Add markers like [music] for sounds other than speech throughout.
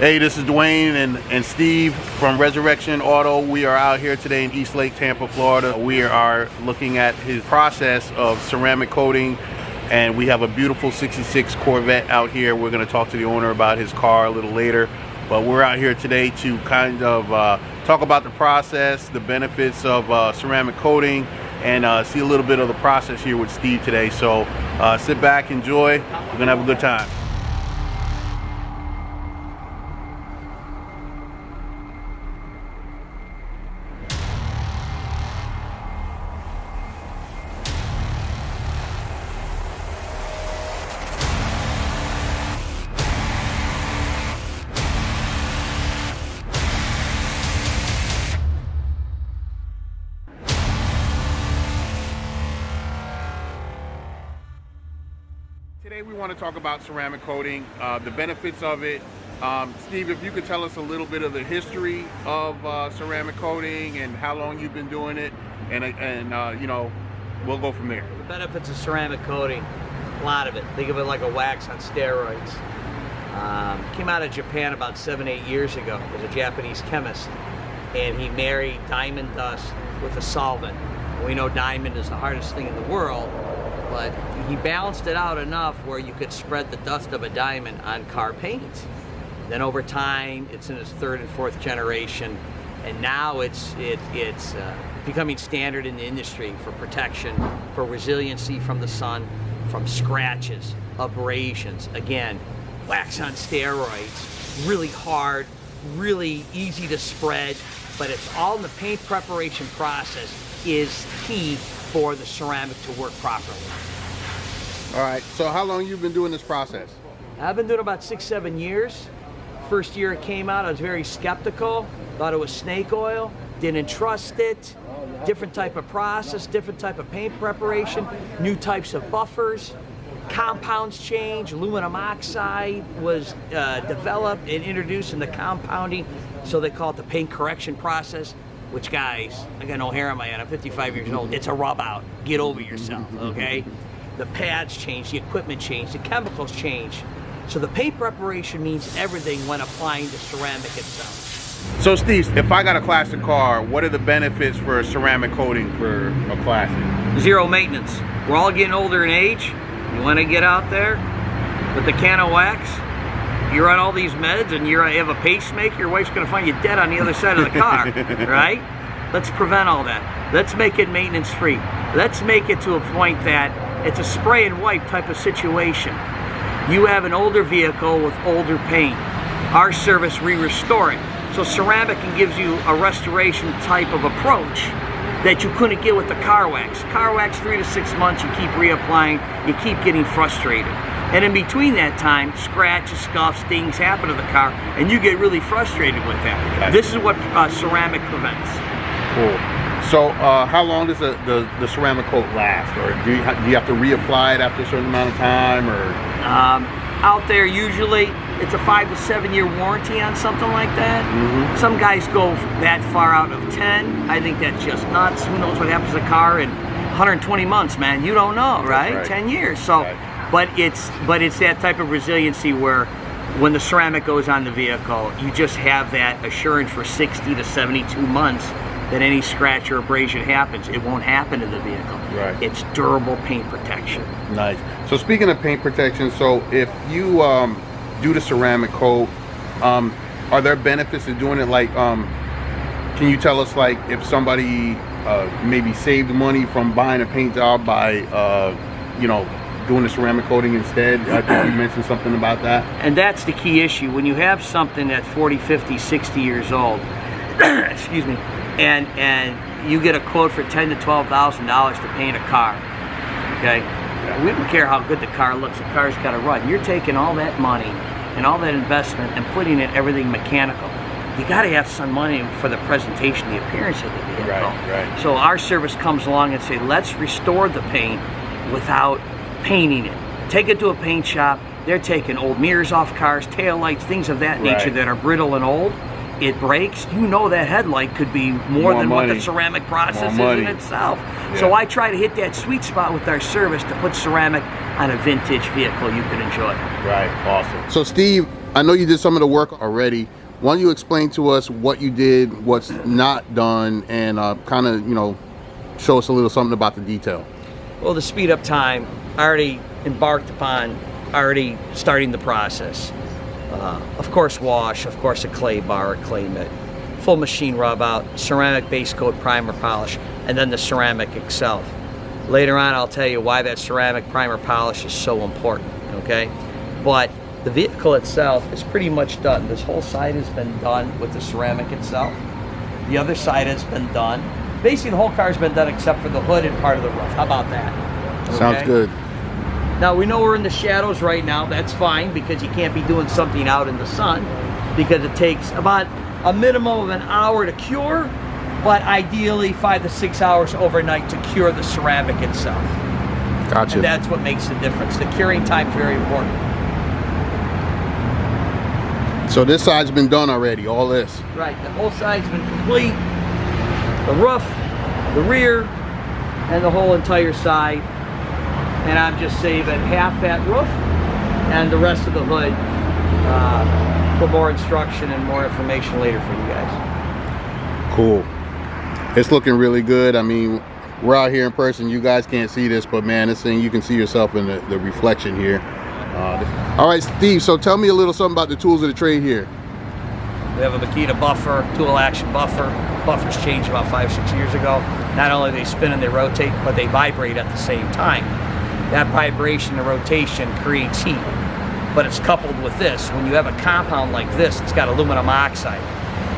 Hey, this is Dwayne and, and Steve from Resurrection Auto. We are out here today in East Lake, Tampa, Florida. We are looking at his process of ceramic coating and we have a beautiful 66 Corvette out here. We're gonna talk to the owner about his car a little later. But we're out here today to kind of uh, talk about the process, the benefits of uh, ceramic coating, and uh, see a little bit of the process here with Steve today. So uh, sit back, enjoy. We're gonna have a good time. Today we want to talk about ceramic coating, uh, the benefits of it. Um, Steve, if you could tell us a little bit of the history of uh, ceramic coating and how long you've been doing it, and, and uh, you know, we'll go from there. The benefits of ceramic coating, a lot of it. Think of it like a wax on steroids. Um, came out of Japan about seven, eight years ago. Was a Japanese chemist, and he married diamond dust with a solvent. We know diamond is the hardest thing in the world, but he balanced it out enough where you could spread the dust of a diamond on car paint. Then over time, it's in its third and fourth generation, and now it's it, it's uh, becoming standard in the industry for protection, for resiliency from the sun, from scratches, abrasions. Again, wax on steroids, really hard, really easy to spread, but it's all in the paint preparation process is key for the ceramic to work properly. All right, so how long you been doing this process? I've been doing about six, seven years. First year it came out, I was very skeptical, thought it was snake oil, didn't trust it. Different type of process, different type of paint preparation, new types of buffers, compounds change, aluminum oxide was uh, developed and introduced in the compounding, so they call it the paint correction process, which guys, I got no hair on my head, I'm 55 years old, it's a rub out, get over yourself, okay? the pads change, the equipment change, the chemicals change. So the paint preparation means everything when applying the ceramic itself. So Steve, if I got a classic car, what are the benefits for a ceramic coating for a classic? Zero maintenance. We're all getting older in age. You want to get out there with the can of wax, you're on all these meds and you're, you have a pacemaker, your wife's going to find you dead on the other side of the car, [laughs] right? Let's prevent all that. Let's make it maintenance free. Let's make it to a point that it's a spray and wipe type of situation. You have an older vehicle with older paint. Our service, we restore it. So ceramic gives you a restoration type of approach that you couldn't get with the car wax. Car wax, three to six months, you keep reapplying, you keep getting frustrated. And in between that time, scratches, scuffs, things happen to the car, and you get really frustrated with that. This is what uh, ceramic prevents. Cool. So uh, how long does the, the, the, ceramic coat last? Or do you, do you have to reapply it after a certain amount of time? Or um, Out there usually it's a five to seven year warranty on something like that. Mm -hmm. Some guys go that far out of 10. I think that's just nuts. Who knows what happens to the car in 120 months, man? You don't know, right? right. 10 years. So, right. But it's but it's that type of resiliency where when the ceramic goes on the vehicle, you just have that assurance for 60 to 72 months that any scratch or abrasion happens. It won't happen to the vehicle. Right. It's durable paint protection. Nice. So speaking of paint protection, so if you um, do the ceramic coat, um, are there benefits to doing it? Like, um, can you tell us like if somebody uh, maybe saved money from buying a paint job by, uh, you know, doing the ceramic coating instead? I think you mentioned something about that. And that's the key issue. When you have something that's 40, 50, 60 years old, [clears throat] excuse me, and and you get a quote for ten to twelve thousand dollars to paint a car. Okay, we don't care how good the car looks. The car's got to run. You're taking all that money and all that investment and putting it everything mechanical. You got to have some money for the presentation, the appearance of the vehicle. Right, right. So our service comes along and say, let's restore the paint without painting it. Take it to a paint shop. They're taking old mirrors off cars, tail lights, things of that nature right. that are brittle and old it breaks, you know that headlight could be more, more than money. what the ceramic process more is money. in itself. Yeah. So I try to hit that sweet spot with our service to put ceramic on a vintage vehicle you can enjoy. Right, awesome. So Steve, I know you did some of the work already. Why don't you explain to us what you did, what's not done, and uh, kind of, you know, show us a little something about the detail. Well, the speed up time, I already embarked upon already starting the process. Uh, of course, wash, of course, a clay bar, a clay mitt, full machine rub out, ceramic base coat primer polish, and then the ceramic itself. Later on, I'll tell you why that ceramic primer polish is so important, okay? But the vehicle itself is pretty much done. This whole side has been done with the ceramic itself. The other side has been done. Basically, the whole car's been done except for the hood and part of the roof. How about that? Sounds Okay? good. Now we know we're in the shadows right now. That's fine because you can't be doing something out in the sun because it takes about a minimum of an hour to cure, but ideally five to six hours overnight to cure the ceramic itself. Gotcha. And that's what makes the difference. The curing time is very important. so this side's been done already, all this. Right, the whole side's been complete. The roof, the rear, and the whole entire side. And I'm just saving half that roof and the rest of the hood uh, for more instruction and more information later for you guys. Cool. It's looking really good. I mean, we're out here in person. You guys can't see this, but man, this thing, you can see yourself in the, the reflection here. Uh, all right, Steve, so tell me a little something about the tools of the trade here. We have a Makita buffer, dual action buffer. Buffers changed about five, six years ago. Not only they spin and they rotate, but they vibrate at the same time. That vibration and rotation creates heat. But it's coupled with this. When you have a compound like this, it's got aluminum oxide.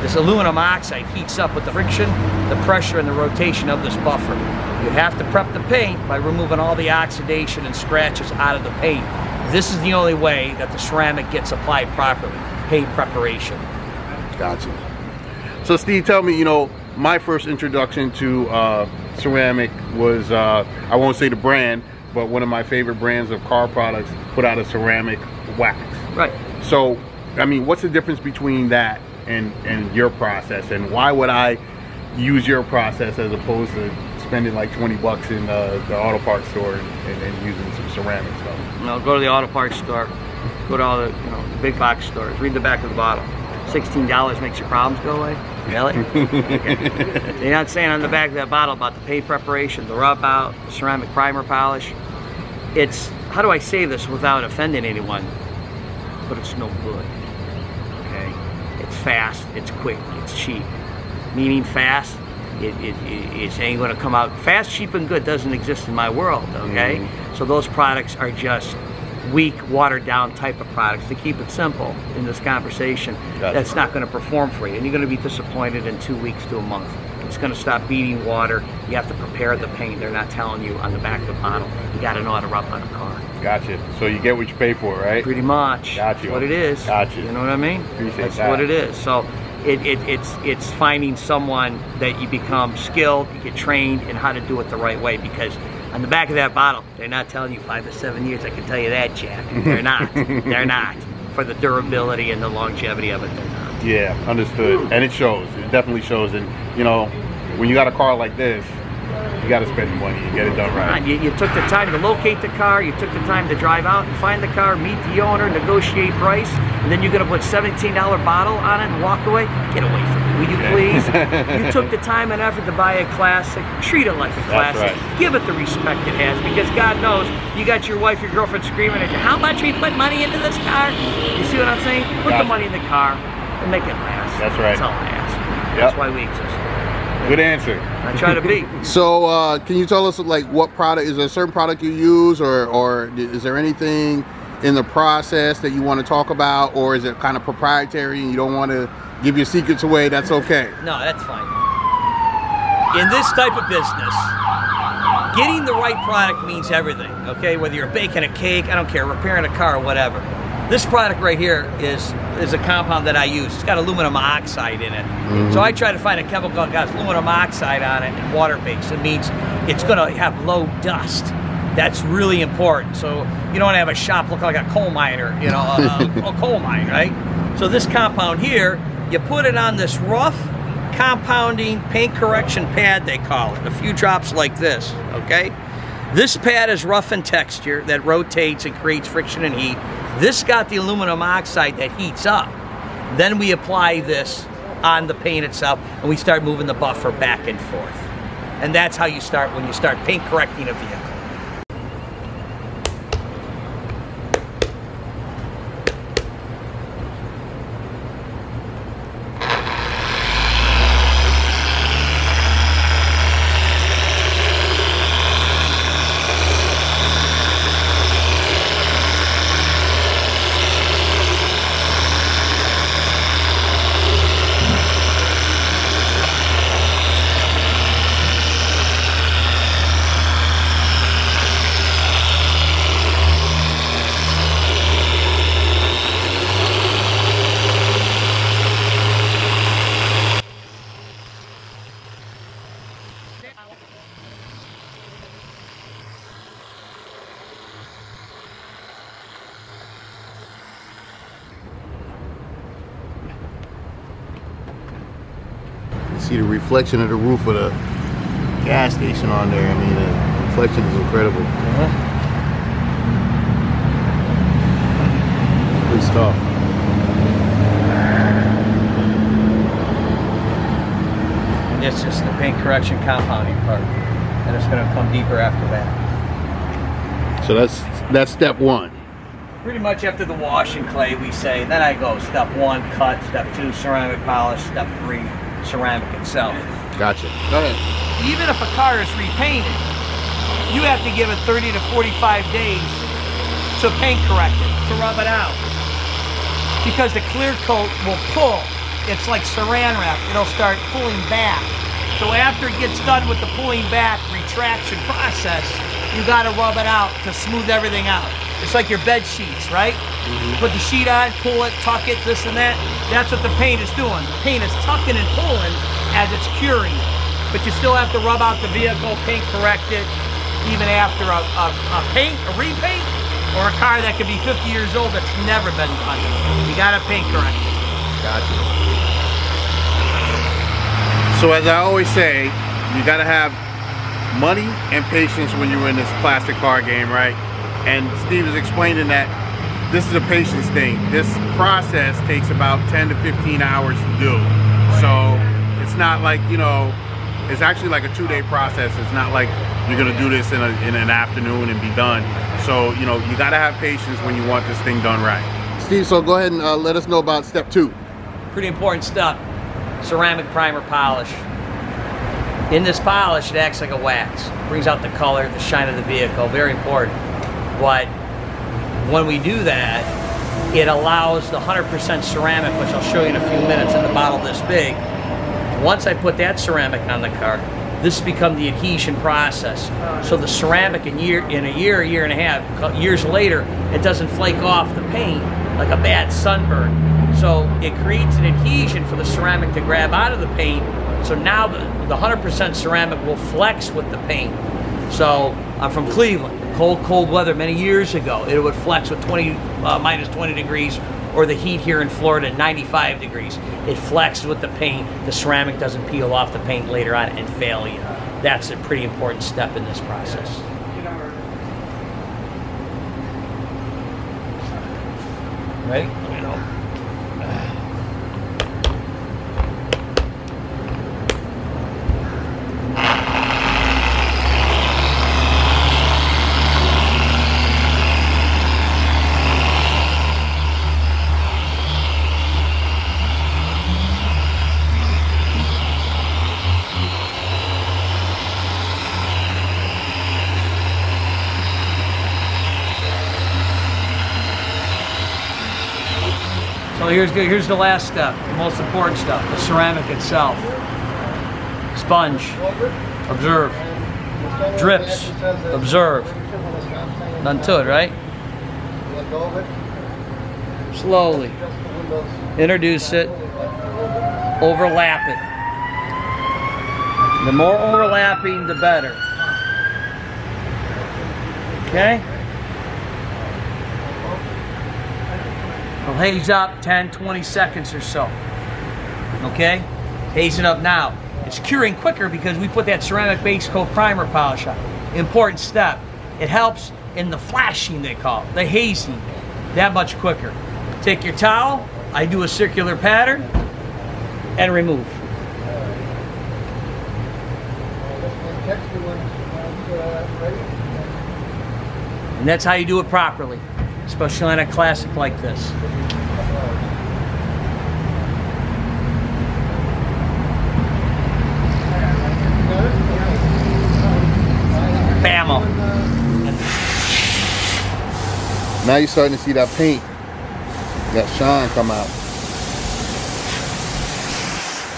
This aluminum oxide heats up with the friction, the pressure, and the rotation of this buffer. You have to prep the paint by removing all the oxidation and scratches out of the paint. This is the only way that the ceramic gets applied properly, paint preparation. Gotcha. So Steve, tell me, you know, my first introduction to uh, ceramic was, uh, I won't say the brand, but one of my favorite brands of car products put out a ceramic wax. Right. So, I mean, what's the difference between that and, and your process? And why would I use your process as opposed to spending like 20 bucks in uh, the auto parts store and, and, using some ceramic stuff? Know, go to the auto parts store, go to all the you know the big box stores. Read the back of the bottle. Sixteen dollars makes your problems go away. Really? Okay. [laughs] You're not saying on the back of that bottle about the paint preparation, the rub out, the ceramic primer polish. It's how do I say this without offending anyone? But it's no good. Okay, it's fast, it's quick, it's cheap. Meaning fast, it, it, it, it ain't going to come out fast, cheap, and good. Doesn't exist in my world. Okay, mm-hmm. so those products are just weak, watered down type of products to keep it simple in this conversation. Gotcha. That's not going to perform for you, and you're going to be disappointed in two weeks to a month. It's going to stop beating water. You have to prepare the paint. They're not telling you on the back of the bottle. You got to know how to rub on a car. Gotcha. So you get what you pay for, right? Pretty much. Got That's what it is. Got you. You know what I mean? Appreciate That's that. what it is. So it, it, it's it's finding someone that you become skilled, you get trained in how to do it the right way because on the back of that bottle, they're not telling you five to seven years. I can tell you that, Jack. [laughs] They're not. they're not. For the durability and the longevity of it, they're not. Yeah, understood. And it shows. It definitely shows. And you know, when you got a car like this, you got to spend the money and get it done right. You, you took the time to locate the car, you took the time to drive out and find the car, meet the owner, negotiate price, and then you're gonna put $17 bottle on it and walk away? Get away from will you please? [laughs] you took the time and effort to buy a classic, treat it like a That's classic, right. give it the respect it has, because God knows you got your wife, your girlfriend screaming at you, how much we put money into this car? You see what I'm saying? Put Gotcha. the money in the car and make it last. That's right. That's all I ask. Yep. That's why we exist. Good answer. I try to be. [laughs] So, uh, can you tell us like what product is there a certain product you use, or or is there anything in the process that you want to talk about, or is it kind of proprietary and you don't want to give your secrets away? That's okay. No, that's fine. In this type of business, getting the right product means everything, okay? Whether you're baking a cake, I don't care, repairing a car, whatever. This product right here is is a compound that I use. It's got aluminum oxide in it. So mm-hmm. I try to find a chemical that has aluminum oxide on it and water based. It means it's gonna have low dust. That's really important. So you don't want to have a shop look like a coal miner, you know, a- a [laughs] coal mine, right? So this compound here, you put it on this rough compounding paint correction pad, they call it. A few drops like this, okay? This pad is rough in texture that rotates and creates friction and heat. This got the aluminum oxide that heats up. Then we apply this on the paint itself and we start moving the buffer back and forth. And that's how you start when you start paint correcting a vehicle. You see the reflection of the roof of the gas station on there. I mean, the reflection is incredible. Uh-huh. Good stuff. And it's just the paint correction compounding part. And it's gonna come deeper after that. So that's that's step one. Pretty much after the wash and clay, we say, then I go step one, cut, step two, ceramic polish, step three, ceramic itself. Gotcha. Go ahead. Even if a car is repainted, you have to give it 30 to 45 days to paint correct it, to rub it out. Because the clear coat will pull. It's like saran wrap, it'll start pulling back. So after it gets done with the pulling back retraction process, you gotta rub it out to smooth everything out. It's like your bed sheets, right? Mm-hmm. Put the sheet on, pull it, tuck it, this and that. That's what the paint is doing. The paint is tucking and pulling as it's curing. But you still have to rub out the vehicle, paint correct it, even after a, a, a paint, a repaint, or a car that could be 50 years old that's never been done. You gotta paint correct it. Gotcha. So as I always say, you gotta have money and patience when you're in this plastic car game, right? And Steve is explaining that this is a patience thing. This process takes about 10 to 15 hours to do. So it's not like, you know, it's actually like a two-day process. It's not like you're gonna do this in, a, in an afternoon and be done. So, you know, you gotta have patience when you want this thing done right. Steve, so go ahead and uh, let us know about step two. Pretty important step. Ceramic primer polish. In this polish, it acts like a wax. Brings out the color, the shine of the vehicle. Very important. But when we do that, it allows the 100% ceramic, which I'll show you in a few minutes in the bottle this big. Once I put that ceramic on the car, this has become the adhesion process. So the ceramic in year in a year, year and a half, years later, it doesn't flake off the paint like a bad sunburn. So it creates an adhesion for the ceramic to grab out of the paint. So now the 100% ceramic will flex with the paint. So I'm from Cleveland. Cold, cold weather many years ago. It would flex with 20 uh, minus 20 degrees, or the heat here in Florida, 95 degrees. It flexes with the paint. The ceramic doesn't peel off the paint later on and fail you. That's a pretty important step in this process. Ready? Let me know. So here's. Here's the last step, the most important step, the ceramic itself. Sponge, observe. Drips, observe. None to it, right? Slowly. Introduce it. Overlap it. The more overlapping, the better. Okay? It'll haze up 10, 20 seconds or so. Okay? Hazing up now. It's curing quicker because we put that ceramic base coat primer polish on. Important step. It helps in the flashing, they call it, the hazing. that much quicker. Take your towel, I do a circular pattern, and remove. And that's how you do it properly, especially on a classic like this. Bammo. Now you're starting to see that paint, that shine come out.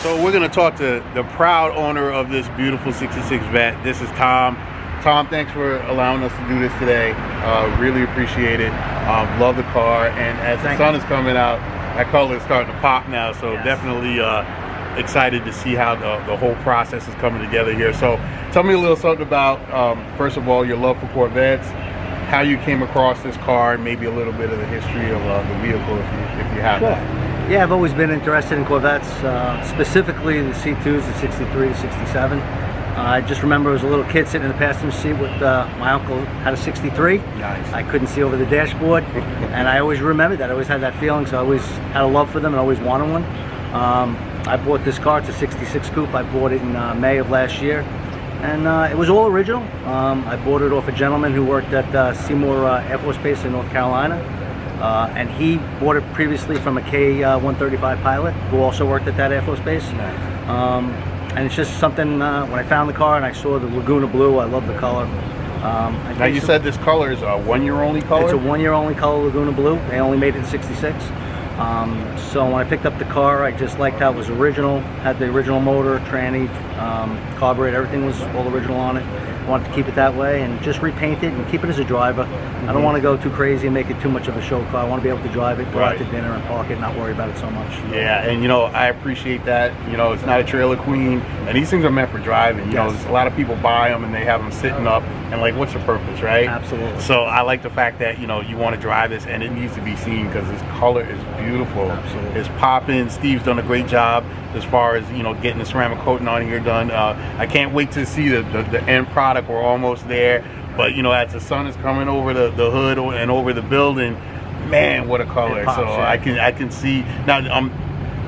So we're gonna talk to the proud owner of this beautiful 66 Vette. This is Tom. Tom, thanks for allowing us to do this today. Uh, really appreciate it. Um, love the car, and as Thank the sun you. is coming out, that color is starting to pop now. So Yes. definitely uh, excited to see how the, the whole process is coming together here. So tell me a little something about, um, first of all, your love for Corvettes, how you came across this car, maybe a little bit of the history of uh, the vehicle, if you, if you have Sure. that. Yeah, I've always been interested in Corvettes, uh, specifically the C2s, the 63 to 67. Uh, I just remember as a little kid sitting in the passenger seat with uh, my uncle had a 63. Nice. I couldn't see over the dashboard, [laughs] and I always remembered that. I always had that feeling, so I always had a love for them and always wanted one. Um, I bought this car. It's a 66 coupe. I bought it in uh, May of last year, and uh, it was all original. Um, I bought it off a gentleman who worked at uh, Seymour uh, Air Force Base in North Carolina. Uh, and he bought it previously from a K-135 pilot who also worked at that Air Force Base. Nice. Um, and it's just something, uh, when I found the car and I saw the Laguna Blue, I love the color. Um, Now you said this color is a one-year only color. it's a one-year only color Laguna Blue. They only made it in '66. Um, so when I picked up the car, I just liked how it was original. Had the original motor, tranny, um, carburetor, everything was all original on it. Wanted to keep it that way and just repaint it and keep it as a driver. I Mm-hmm. don't want to go too crazy and make it too much of a show car. I want to be able to drive it, go Right. out to dinner and park it, not worry about it so much. Yeah, and you know I appreciate that. You know, it's not a trailer queen, and these things are meant for driving. You know, a lot of people buy them and they have them sitting up, and like, what's the purpose, right? Absolutely. So I like the fact that you know you want to drive this, and it needs to be seen because this color is beautiful. Absolutely. It's popping. Steve's done a great job as far as you know getting the ceramic coating on here done. Uh, I can't wait to see the, the the end product. We're almost there, but you know, as the sun is coming over the, the hood and over the building, man, what a color! Pops, so yeah. I can I can see now. Um,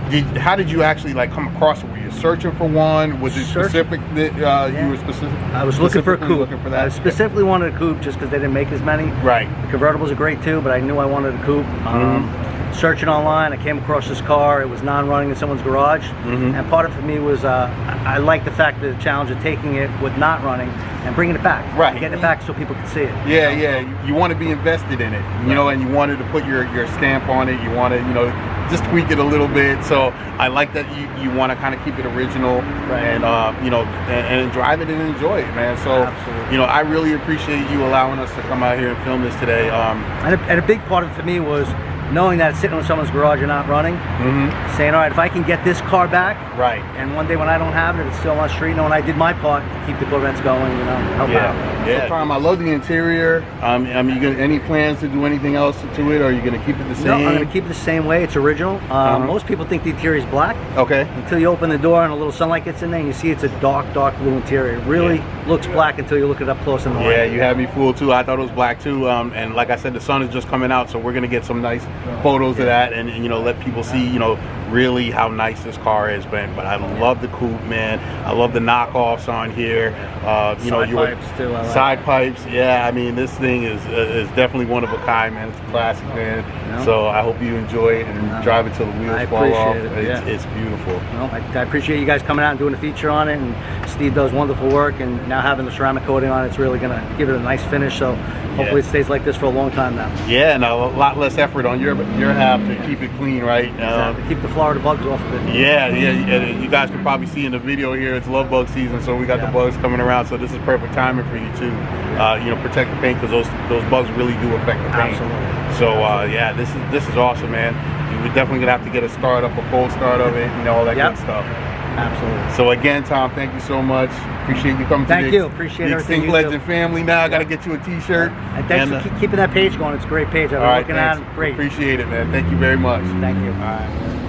did, how did you actually like come across it? Were you searching for one? Was it Search- specific that uh, Yeah. you were specific? I was looking for a coupe. Looking for that. I specifically wanted a coupe just because they didn't make as many. Right. The convertibles are great too, but I knew I wanted a coupe. Um, searching online, I came across this car. It was non-running in someone's garage, Mhm. and part of it for me was uh, I, I like the fact that the challenge of taking it with not running and bringing it back, Right. and getting it back so people could see it. Yeah, yeah. You want to be invested in it, you know, and you wanted to put your, your stamp on it. You want to, you know, just tweak it a little bit. So I like that you, you want to kind of keep it original Right. and, uh, you know, and, and drive it and enjoy it, man. So, Absolutely. you know, I really appreciate you allowing us to come out here and film this today. Um, And a, and a big part of it for me was knowing that it's sitting in someone's garage and not running, mhm. saying, all right, if I can get this car back, Right. and one day when I don't have it, it's still on the street, knowing I did my part to keep the Corvettes going, you know, help out. Yeah, yeah. So, Tom, I love the interior. Um, I mean, you gonna any plans to do anything else to it, or are you gonna keep it the same? No, I'm going to keep it the same way. It's original. Um, Uh-huh. Most people think the interior is black Okay. until you open the door and a little sunlight gets in there and you see it's a dark, dark blue interior. It really looks black until you look it up close in the light. Yeah, you had me fooled too. I thought it was black too. Um, and like I said, the sun is just coming out, so we're gonna get some nice photos of that, and, and, you know, let people see, you know, really how nice this car has been. but I love the coupe, man. I love the knockoffs on here. Uh, you know, Side your pipes, too, like. side pipes. Yeah, I mean, this thing is uh, is definitely one of a kind, man. It's a classic, man. Yeah. So I hope you enjoy it and No. drive it till the wheels I fall off. it, It's, yeah. it's beautiful. Well, I, I appreciate you guys coming out and doing a feature on it, and Steve does wonderful work, and now having the ceramic coating on it, it's really going to give it a nice finish. So hopefully it stays like this for a long time now. Yeah, and a lot less effort on your your half to keep it clean, right? Um, Exactly. Keep the Florida bugs off of it. Yeah, yeah, yeah. You guys can probably see in the video here, it's love bug season, so we got Yeah. the bugs coming around. So this is perfect timing for you to, uh, you know, protect the paint because those those bugs really do affect the paint. Absolutely. So uh, yeah, this is this is awesome, man. We're definitely gonna have to get a start up, a cold start of it, and all that Yep. good stuff. Absolutely. So again, Tom, thank you so much. Appreciate you coming. Thank to you. the, Appreciate the Extinct you do. Legend family. Now I got to get you a T-shirt. And thanks uh, for keep, keeping that page going. It's a great page. I've been right, looking thanks. at it. Great. Appreciate it, man. Thank you very much. Thank you. All right.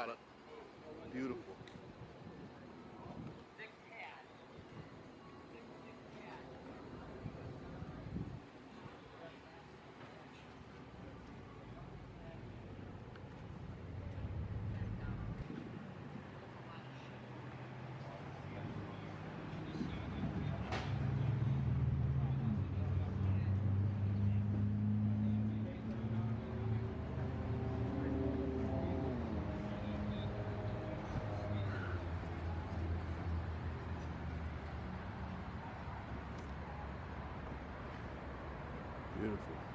Friday. Beautiful. Beautiful.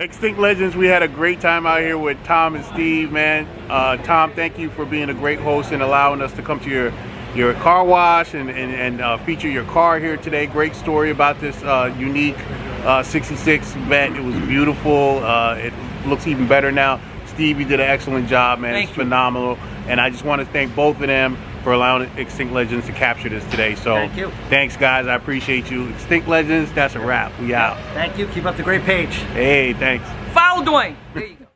Extinct Legends, we had a great time out here with Tom and Steve, man. Uh, Tom, thank you for being a great host and allowing us to come to your your car wash and, and, and uh, feature your car here today. Great story about this uh, unique uh, 66 Vette. It was beautiful. Uh, it looks even better now. Steve, you did an excellent job, man. Thank it's you. phenomenal. And I just want to thank both of them for allowing Extinct Legends to capture this today. So Thank you. thanks, guys. I appreciate you. Extinct Legends, that's a wrap. We out. Thank you. Keep up the great page. Hey, thanks. Follow Dwayne. There you go.